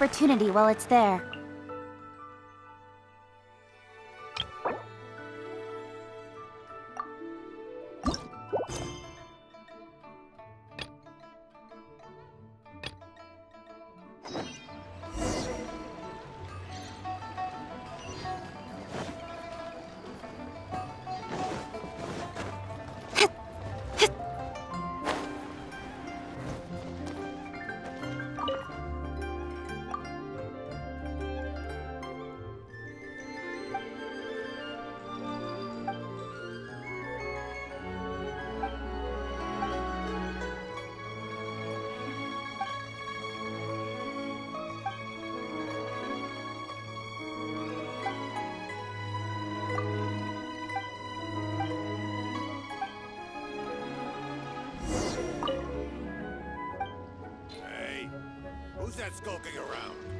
opportunity while it's there. That skulking around?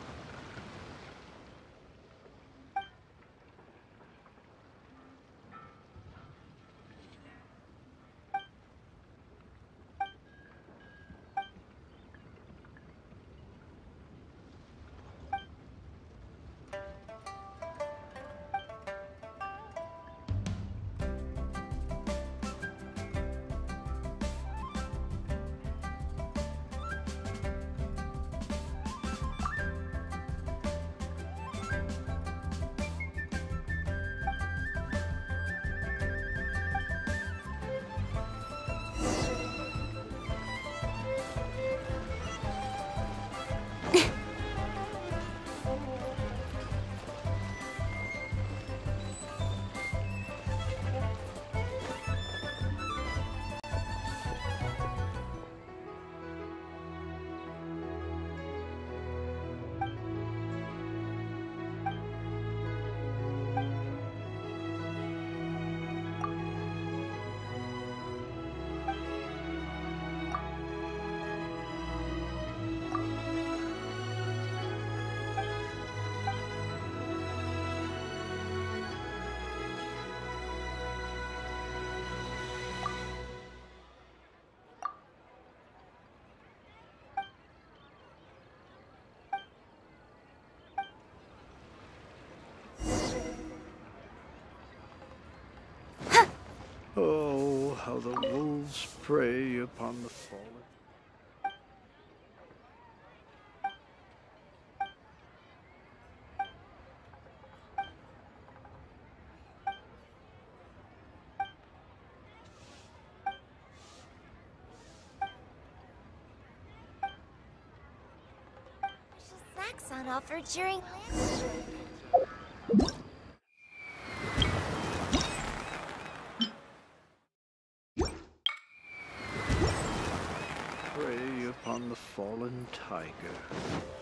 Oh, how the wolves prey upon the fallen. Snacks on offer during. Prey upon the fallen tiger.